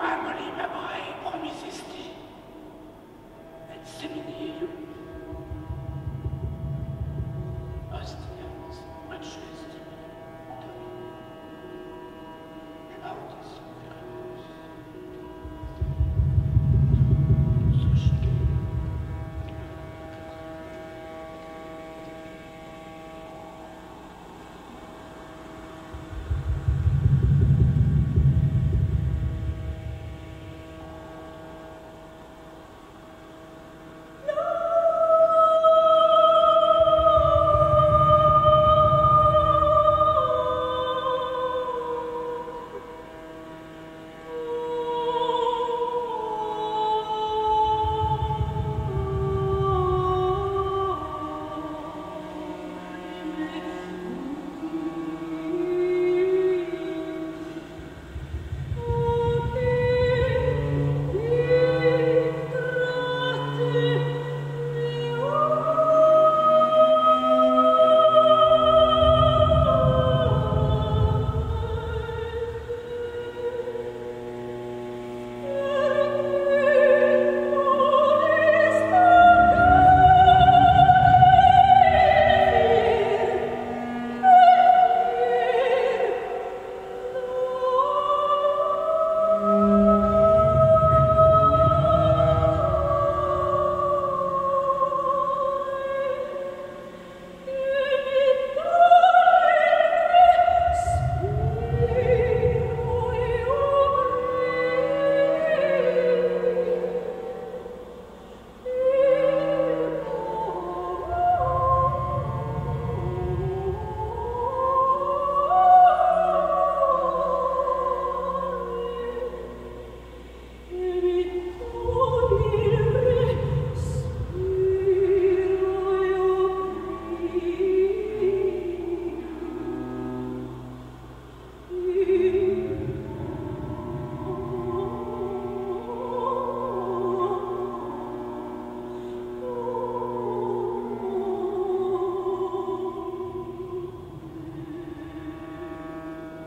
Pourquoi Molly me